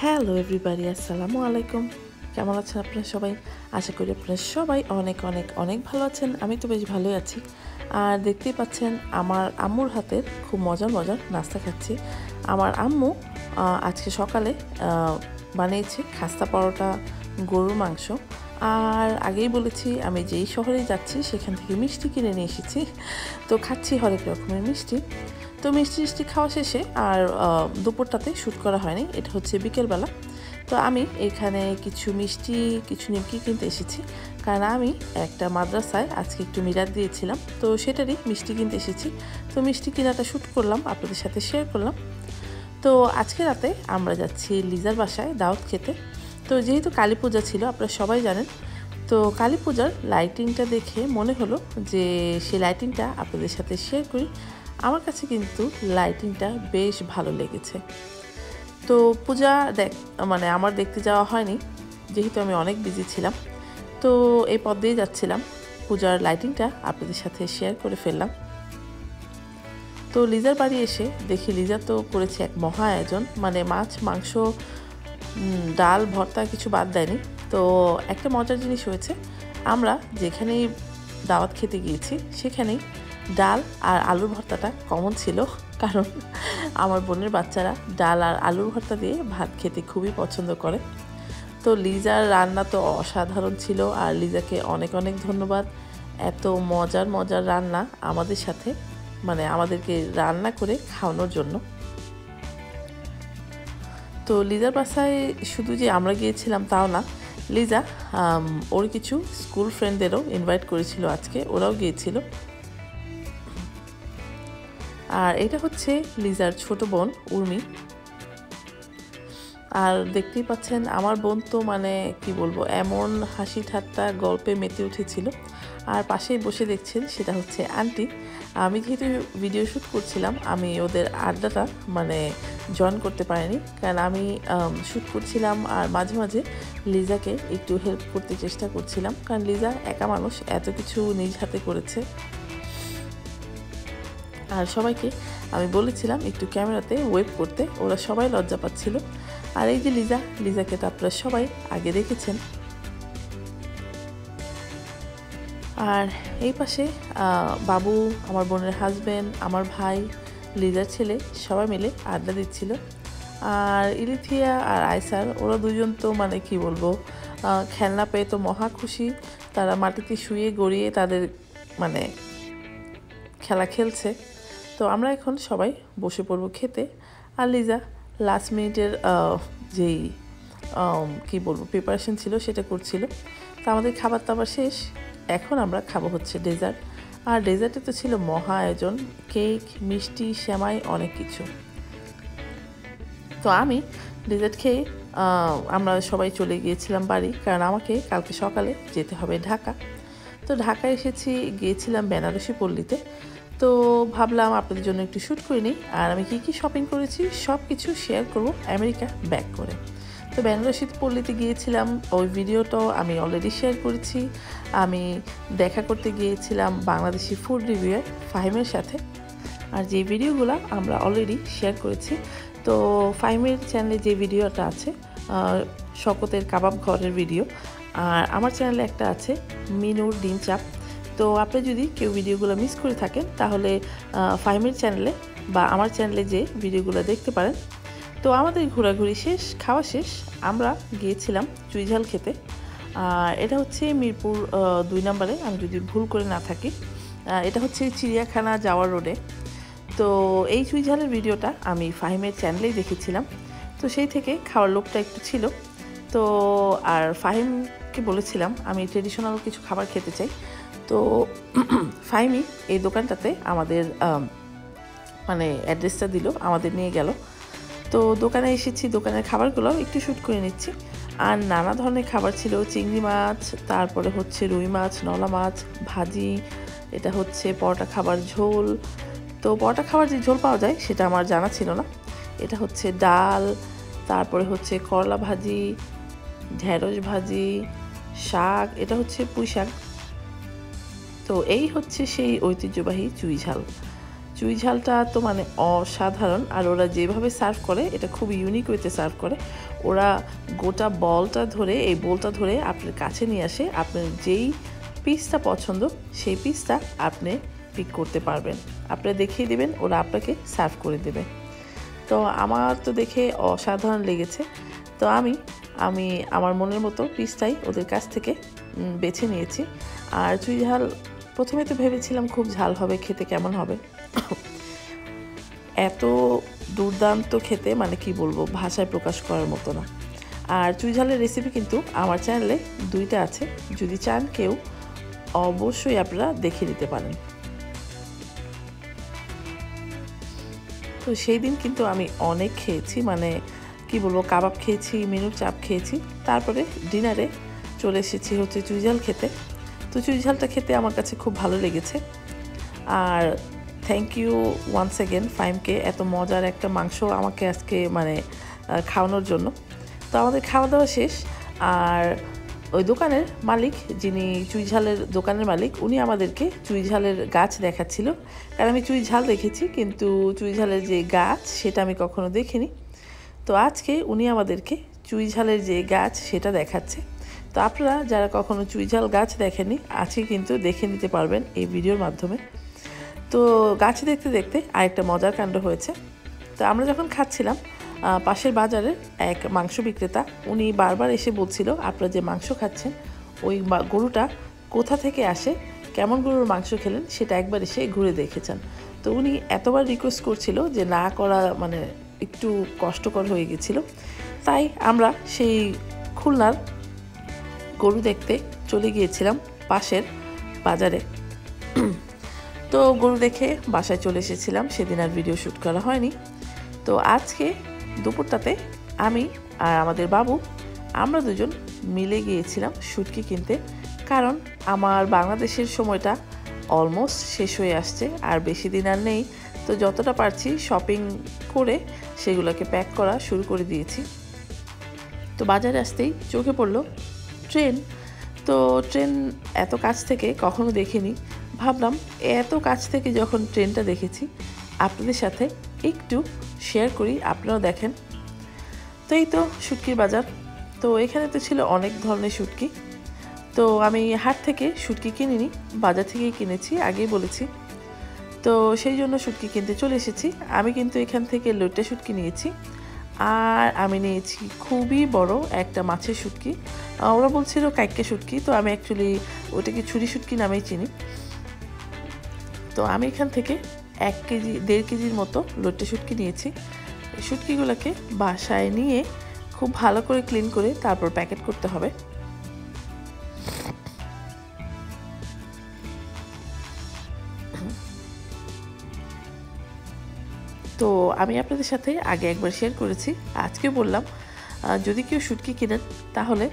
Hello everybody আসসালামু আলাইকুম কেমন আছেন আপনারা সবাই? আশা করি আপনারা সবাই অনেক অনেক অনেক ভালো আছেন। আমি তো বেশ ভালোই আছি। আর দেখতেই পাচ্ছেন আমার আম্মুর হাতের খুব মজার মজার নাস্তা খাচ্ছি। আমার আম্মু আজকে সকালে বানিয়েছে খাস্তা পরোটা, গরুর মাংস। আর আগেই বলেছি, আমি যেই শহরে যাচ্ছি, সেখান থেকে মিষ্টি কিনে নিয়ে এসেছি। তো খাচ্ছি হরেক রকমের মিষ্টি। তো মিষ্টি মিষ্টি খাওয়া শেষে আর দুপুরটাতে শ্যুট করা হয়নি, এটা হচ্ছে বিকেলবেলা। তো আমি এখানে কিছু মিষ্টি, কিছু নিমকি কিনতে এসেছি। কারণ আমি একটা মাদ্রাসায় আজকে একটু মিরাত দিয়েছিলাম, তো সেটারই মিষ্টি কিনতে এসেছি। তো মিষ্টি কেনাটা শ্যুট করলাম, আপনাদের সাথে শেয়ার করলাম। তো আজকে রাতে আমরা যাচ্ছি লিজার বাসায় দাওয়াত খেতে। তো যেহেতু কালী পূজা ছিল, আপনারা সবাই জানেন, তো কালী পূজার লাইটিংটা দেখে মনে হলো যে সেই লাইটিংটা আপনাদের সাথে শেয়ার করি। আমার কাছে কিন্তু লাইটিংটা বেশ ভালো লেগেছে। তো পূজা দেখ মানে আমার দেখতে যাওয়া হয়নি, যেহেতু আমি অনেক বিজি ছিলাম। তো এই পথ দিয়ে যাচ্ছিলাম। পূজার লাইটিংটা আপনাদের সাথে শেয়ার করে ফেললাম। তো লিজার বাড়ি এসে দেখি লিজা তো করেছে এক মহা আয়োজন। মানে মাছ, মাংস ডাল, ভর্তা কিছু বাদ দেয়নি। তো একটা মজার জিনিস হয়েছে। আমরা যেখানেই দাওয়াত খেতে গিয়েছি, সেখানেই ডাল আর আলুর ভর্তাটা কমন ছিল। কারণ আমার বোনের বাচ্চারা ডাল আর আলুর ভর্তা দিয়ে ভাত খেতে খুবই পছন্দ করে। তো লিজার রান্না তো অসাধারণ ছিল, আর লিজাকে অনেক অনেক ধন্যবাদ। এত মজার মজার রান্না আমাদের সাথে মানে আমাদেরকে রান্না করে খাওয়ানোর জন্য। তো লিজার বাসায় শুধু যে আমরা গিয়েছিলাম তাও না, লিজা ওর কিছু স্কুল ফ্রেন্ডদেরও ইনভাইট করেছিল আজকে, ওরাও গিয়েছিল। আর এটা হচ্ছে লিজার ছোট বোন উর্মি। আর দেখতেই পাচ্ছেন আমার বোন তো মানে কি বলব, এমন হাসি ঠাট্টা গল্পে মেতে উঠেছিল। আর পাশেই বসে দেখছেন সেটা হচ্ছে আন্টি। আমি যেহেতু ভিডিও শ্যুট করছিলাম, আমি ওদের আড্ডাটা মানে জয়েন করতে পারিনি। কারণ আমি শ্যুট করছিলাম আর মাঝে মাঝে লিজাকে একটু হেল্প করতে চেষ্টা করছিলাম। কারণ লিজা একা মানুষ, এত কিছু নিজ হাতে করেছে। আর সবাইকে আমি বলেছিলাম একটু ক্যামেরাতে ওয়েব করতে, ওরা সবাই লজ্জা পাচ্ছিল। আর এই যে লিজা, লিজাকে তো আপনারা সবাই আগে দেখেছেন। আর এই পাশে বাবু, আমার বোনের হাজব্যান্ড আমার ভাই, লিজার ছেলে, সবাই মিলে আড্ডা দিচ্ছিল। আর ইলিথিয়া আর আয়সার, ওরা দুজন তো মানে কি বলব খেলনা পেয়ে তো মহা খুশি। তারা মাটিতে শুয়ে গড়িয়ে তাদের মানে খেলা খেলছে। তো আমরা এখন সবাই বসে পড়ব খেতে। আর লিজা লাস্ট মিনিটের যেই কি বলব প্রিপারেশন ছিল সেটা করছিল। তো আমাদের খাবার দাবার শেষ। এখন আমরা খাব হচ্ছে ডেজার্ট আর ডেজার্টে তো ছিল মহা আয়োজন। কেক মিষ্টি শ্যামাই অনেক কিছু। তো আমি ডেজার্ট খেয়ে আমরা সবাই চলে গিয়েছিলাম বাড়ি। কারণ আমাকে কালকে সকালে যেতে হবে ঢাকা। তো ঢাকা এসেছি, গিয়েছিলাম বেনারসি পল্লীতে। তো ভাবলাম আপনাদের জন্য একটু শ্যুট করে নিই। আর আমি কী কী শপিং করেছি সব কিছু শেয়ার করব আমেরিকা ব্যাক করে। তো বেনারসি পল্লীতে গিয়েছিলাম, ওই ভিডিওটাও আমি অলরেডি শেয়ার করেছি। আমি দেখা করতে গিয়েছিলাম বাংলাদেশি ফুড রিভিউয়ের ফাহিমের সাথে। আর যে ভিডিওগুলো আমরা অলরেডি শেয়ার করেছি, তো ফাহিমের চ্যানেলে যে ভিডিওটা আছে শকতের কাবাব ঘরের ভিডিও আর আমার চ্যানেলে একটা আছে মিনুর ডিম চাপ। তো আপনি যদি কেউ ভিডিওগুলো মিস করে থাকেন, তাহলে ফাইমের চ্যানেলে বা আমার চ্যানেলে যে ভিডিওগুলো দেখতে পারেন। তো আমাদের ঘোরাঘুরি শেষ, খাওয়া শেষ, আমরা গিয়েছিলাম চুইঝাল খেতে। এটা হচ্ছে মিরপুর দুই নম্বরে, আমি যদি ভুল করে না থাকি। এটা হচ্ছে চিড়িয়াখানা যাওয়ার রোডে তো এই চুইঝালের ভিডিওটা আমি ফাহিমের চ্যানেলেই দেখেছিলাম। তো সেই থেকে খাওয়ার লোকটা একটু ছিল। তো আর ফাহিমকে বলেছিলাম, আমি ট্রেডিশনাল কিছু খাবার খেতে চাই। তো ফাইমি এই দোকানটাতে আমাদের মানে অ্যাড্রেসটা দিল, আমাদের নিয়ে গেল। তো দোকানে এসেছি, দোকানের খাবারগুলো একটু শ্যুট করে নিচ্ছি। আর নানা ধরনের খাবার ছিল, চিংড়ি মাছ, তারপরে হচ্ছে রুই মাছ, নলা মাছ, ভাজি, এটা হচ্ছে পরোটা খাবার ঝোল। তো পরোটা খাবার যে ঝোল পাওয়া যায়, সেটা আমার জানা ছিল না। এটা হচ্ছে ডাল, তারপরে হচ্ছে করলা ভাজি, ঢেঁড়স ভাজি, শাক, এটা হচ্ছে পুঁই শাক তো এই হচ্ছে সেই ঐতিহ্যবাহী চুই ঝাল। চুই ঝালটা তো মানে অসাধারণ, আর ওরা যেভাবে সার্ভ করে, এটা খুব ইউনিক ওয়েতে সার্ভ করে। ওরা গোটা বলটা ধরে, এই বলটা ধরে আপনার কাছে নিয়ে আসে, আপনার যেই পিসটা পছন্দ, সেই পিসটা আপনি পিক করতে পারবেন। আপনারা দেখিয়ে দেবেন, ওরা আপনাকে সার্ভ করে দেবে। তো আমার তো দেখে অসাধারণ লেগেছে। তো আমি আমি আমার মনের মতো পিসটাই ওদের কাছ থেকে বেছে নিয়েছি। আর চুই ঝাল প্রথমে তো ভেবেছিলাম খুব ঝাল হবে, খেতে কেমন হবে। এত দুর্দান্ত খেতে মানে কি বলব, ভাষায় প্রকাশ করার মতো না। আর চুই ঝালের রেসিপি কিন্তু আমার চ্যানেলে দুইটা আছে। যদি চান কেউ, অবশ্যই আপনারা দেখে নিতে পারেন। তো সেই দিন কিন্তু আমি অনেক খেয়েছি মানে কি বলব, কাবাব খেয়েছি, মেনুর চাপ খেয়েছি। তারপরে ডিনারে চলে এসেছি হচ্ছে চুইঝাল খেতে। তো চুরি ঝালটা খেতে আমার কাছে খুব ভালো লেগেছে। আর থ্যাংক ইউ ওয়ান্স অ্যাগেন ফাইমকে এত মজার একটা মাংস আমাকে আজকে মানে খাওয়ানোর জন্য। তো আমাদের খাওয়া দাওয়া শেষ। আর ওই দোকানের মালিক, যিনি চুই ঝালের দোকানের মালিক, উনি আমাদেরকে চুই ঝালের গাছ দেখাচ্ছিল। কারণ আমি চুই ঝাল দেখেছি কিন্তু চুই ঝালের যে গাছ, সেটা আমি কখনো দেখিনি। তো আজকে উনি আমাদেরকে চুই ঝালের যে গাছ, সেটা দেখাচ্ছে। তো আপনারা যারা কখনো চুই ঝাল গাছ দেখেনি আজকে কিন্তু দেখে নিতে পারবেন এই ভিডিওর মাধ্যমে। তো গাছ দেখতে দেখতে আরেকটা মজার কাণ্ড হয়েছে। তো আমরা যখন খাচ্ছিলাম পাশের বাজারের এক মাংস বিক্রেতা, উনি বারবার এসে বলছিল, আপনারা যে মাংস খাচ্ছেন, ওই গরুটা কোথা থেকে আসে, কেমন গরুর মাংস খেলেন, সেটা একবার এসে ঘুরে দেখেছেন। তো উনি এতবার রিকোয়েস্ট করছিল যে না করা মানে একটু কষ্টকর হয়ে গেছিল। তাই আমরা সেই খুলনার গরু দেখতে চলে গিয়েছিলাম পাশের বাজারে। তো গরু দেখে বাসায় চলে এসেছিলাম, সেদিন আর ভিডিও শ্যুট করা হয়নি। তো আজকে দুপুরটাতে আমি আর আমাদের বাবু, আমরা দুজন মিলে গিয়েছিলাম শুটকি কিনতে। কারণ আমার বাংলাদেশের সময়টা অলমোস্ট শেষ হয়ে আসছে, আর বেশি দিন আর নেই। তো যতটা পারছি শপিং করে সেগুলোকে প্যাক করা শুরু করে দিয়েছি। তো বাজারে আসতেই চোখে পড়ল ট্রেন, তো ট্রেন এত কাছ থেকে কখনো দেখিনি। ভাবলাম এত কাছ থেকে যখন ট্রেনটা দেখেছি, আপনাদের সাথে একটু শেয়ার করি, আপনারাও দেখেন। তো এই তো শুটকির বাজার। তো এখানে তো ছিল অনেক ধরনের শুটকি। তো আমি হাট থেকে শুটকি কিনিনি, বাজার থেকেই কিনেছি, আগেই বলেছি। তো সেই জন্য শুটকি কিনতে চলে এসেছি। আমি কিন্তু এখান থেকে লোটে শুটকি নিয়েছি। আর আমি নিয়েছি খুবই বড় একটা মাছের শুটকি। ওরা বলছিল কাইকে শুটকি, তো আমি অ্যাকচুয়ালি ওটাকে ছুরি শুটকি নামেই চিনি। তো আমি এখান থেকে এক কেজি, দেড় কেজির মতো লোটে শুটকি নিয়েছি। শুটকিগুলোকে বাসায় নিয়ে খুব ভালো করে ক্লিন করে তারপর প্যাকেট করতে হবে। তো আমি আপনাদের সাথে আগে একবার শেয়ার করেছি। আজকে বললাম যদি কেউ শুটকি কিনেন, তাহলে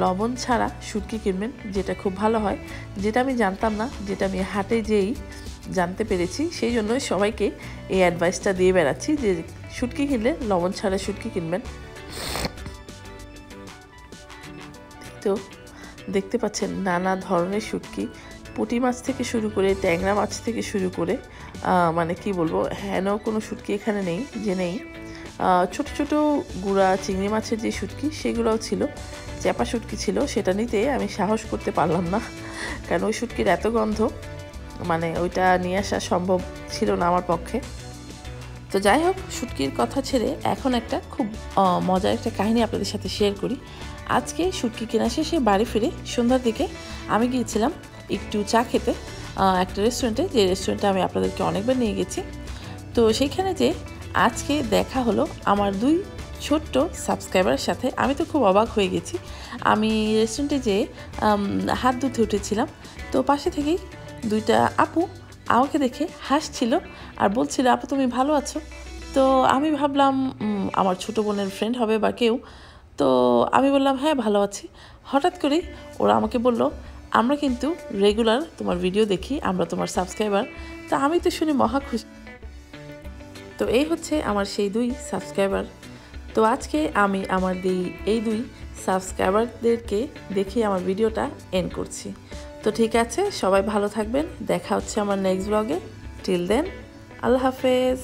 লবণ ছাড়া শুটকি কিনবেন, যেটা খুব ভালো হয়। যেটা আমি জানতাম না, যেটা আমি হাটে যেই জানতে পেরেছি, সেই জন্যই সবাইকে এই অ্যাডভাইসটা দিয়ে বেড়াচ্ছি যে শুটকি কিনলে লবণ ছাড়া শুটকি কিনবেন। তো দেখতে পাচ্ছেন নানা ধরনের শুটকি। পুঁটি মাছ থেকে শুরু করে, ট্যাংরা মাছ থেকে শুরু করে মানে কি বলব, হেন কোনো শুটকি এখানে নেই, যে নেই। ছোট ছোট গুঁড়া চিংড়ি মাছের যে শুটকি, সেগুলোও ছিল। চ্যাপা শুটকি ছিল, সেটা নিতে আমি সাহস করতে পারলাম না কারণ ওই শুটকির এত গন্ধ মানে ওইটা নিয়ে আসা সম্ভব ছিল না আমার পক্ষে। তো যাই হোক, শুটকির কথা ছেড়ে এখন একটা খুব মজার একটা কাহিনী আপনাদের সাথে শেয়ার করি। আজকে শুটকি কেনা শেষে বাড়ি ফিরে সন্ধ্যার দিকে আমি গিয়েছিলাম একটু চা খেতে। একটা রেস্টুরেন্টে যে রেস্টুরেন্টে আমি আপনাদেরকে অনেকবার নিয়ে গেছি। তো সেইখানে যে আজকে দেখা হলো আমার দুই ছোট্ট সাবস্ক্রাইবারের সাথে। আমি তো খুব অবাক হয়ে গেছি। আমি রেস্টুরেন্টে যেয়ে হাত ধুতে উঠেছিলাম। তো পাশে থেকেই দুইটা আপু আমাকে দেখে হাসছিল আর বলছিল, আপু, তুমি ভালো আছো? তো আমি ভাবলাম আমার ছোটো বোনের ফ্রেন্ড হবে বা কেউ। তো আমি বললাম হ্যাঁ ভালো আছি। হঠাৎ করেই ওরা আমাকে বলল আমরা কিন্তু রেগুলার তোমার ভিডিও দেখি, আমরা তোমার সাবস্ক্রাইবার তা আমি তো শুনি মহা খুশি। তো এই হচ্ছে আমার সেই দুই সাবস্ক্রাইবার তো আজকে আমি আমার এই দুই সাবস্ক্রাইবারদেরকে দেখি আমার ভিডিওটা এন্ড করছি। তো ঠিক আছে, সবাই ভালো থাকবেন। দেখা হচ্ছে আমার নেক্সট ব্লগে টিল দেন আল্লাহ হাফেজ।